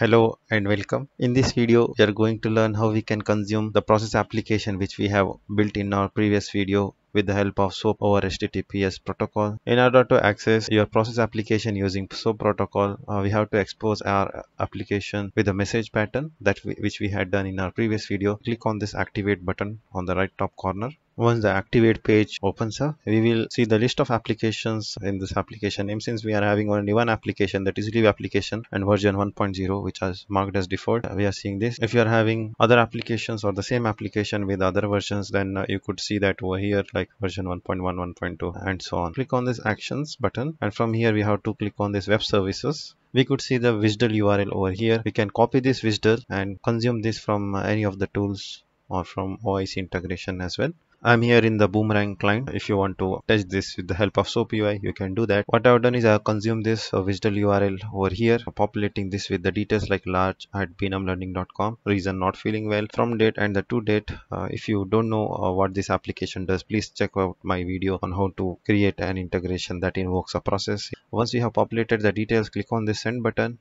Hello and welcome. In this video, we are going to learn how we can consume the process application which we have built in our previous video with the help of SOAP over HTTPS protocol. In order to access your process application using SOAP protocol, uh, we have to expose our application with a message pattern that we, which we had done in our previous video. Click on this activate button on the right top corner once the activate page opens up we will see the list of applications in this application name since we are having only one application that is live application and version 1.0 which is marked as default we are seeing this if you are having other applications or the same application with other versions then uh, you could see that over here like version 1.1 1.2 and so on click on this actions button and from here we have to click on this web services we could see the WSDL URL over here. We can copy this WSDL and consume this from any of the tools or from OIC integration as well. I'm here in the Boomerang client. If you want to test this with the help of SOAP UI, you can do that. What I've done is I've consumed this uh, WSDL URL over here, populating this with the details like large at beenumlearning.com, reason not feeling well, from date and the to date. Uh, if you don't know uh, what this application does, please check out my video on how to create an integration that invokes a process. Once you have populated the details, click on the send button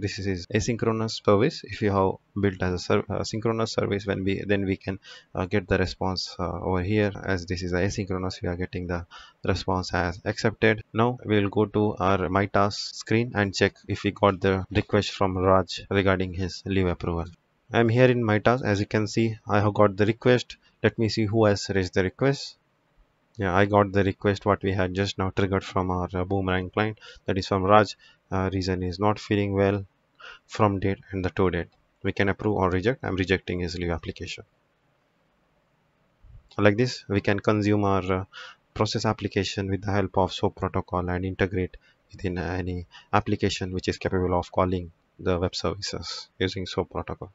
this is asynchronous service. If you have built as a, synchronous service when we then we can uh, get the response uh, over here. As this is asynchronous we are getting the response as accepted. Now we will go to our my task screen and check if we got the request from Raj regarding his leave approval. I'm here in my task as you can see I have got the request. Let me see who has raised the request yeah i got the request what we had just now triggered from our uh, boomerang client. That is from raj. Uh, reason is not feeling well from date and the to date. We can approve or reject. I'm rejecting his leave application. Like this we can consume our uh, process application with the help of soap protocol and integrate within any application which is capable of calling the web services using soap protocol